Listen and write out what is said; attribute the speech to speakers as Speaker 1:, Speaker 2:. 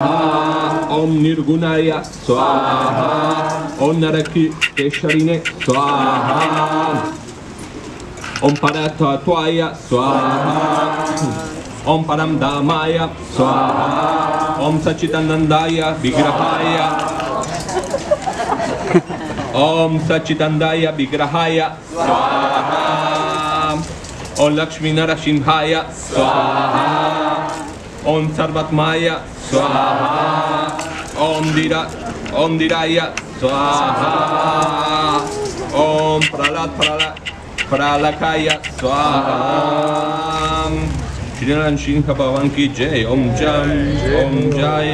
Speaker 1: ओम निर्गुणाय स्वाहा ओम नरकी केशरिने स्वाहा ओम परतत्वाय स्वाहा ओम परम दामाय स्वाहा ओम सचिदानंदाय विग्रहाय ओम सचिदानंदाय विग्रहाय स्वाहा ओम लक्ष्मी नरसिंहाय स्वाहा ओम सर्वत्माय Swaha. Om Dira, Om Diraya, Swaha. Om Pralat Pralat, Pralakaya, Swaha. Shri Nalan Shri Om Jam, Om Jai.